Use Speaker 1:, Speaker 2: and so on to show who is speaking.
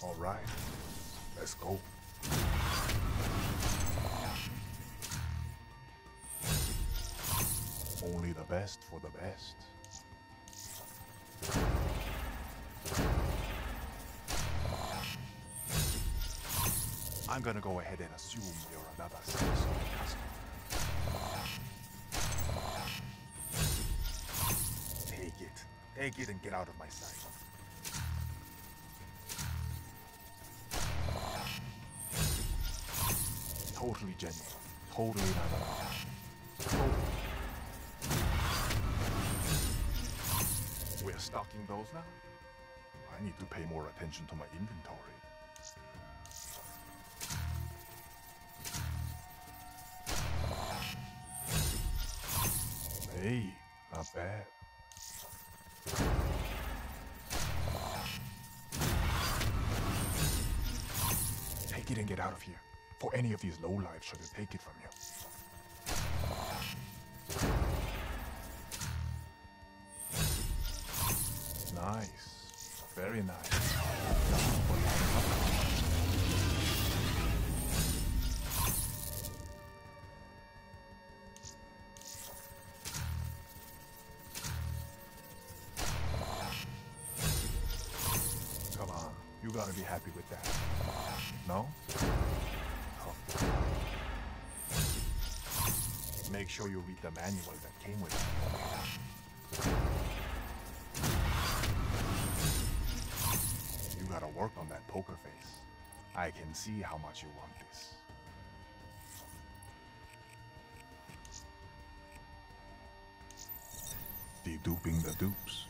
Speaker 1: All right, let's go. Only the best for the best. I'm gonna go ahead and assume you're another Samsung customer. Take it. Take it and get out of my sight. Totally genuine. Totally not a Totally. We're stocking those now? I need to pay more attention to my inventory. Hey, not bad. Take it and get out of here. For any of these lowlifes should have take it from you. Nice. Very nice. Come on, you gotta be happy with that. No? Make sure you read the manual that came with it. You gotta work on that poker face. I can see how much you want this. Deduping the dupes.